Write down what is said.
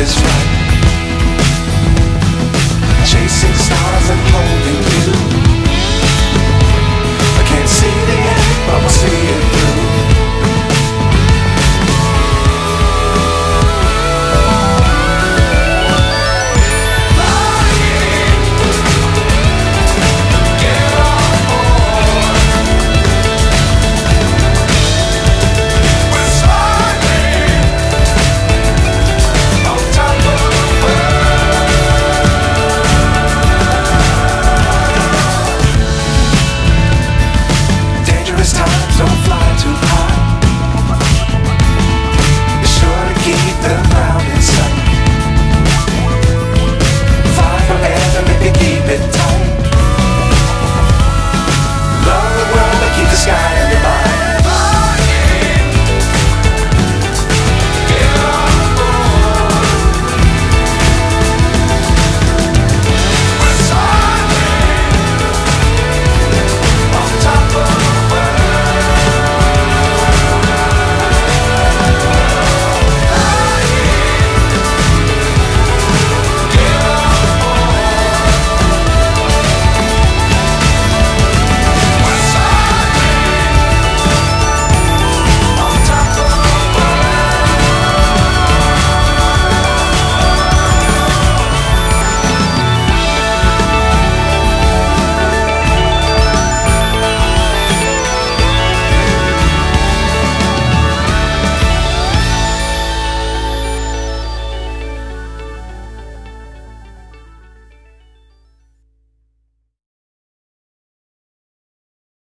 this right It's time.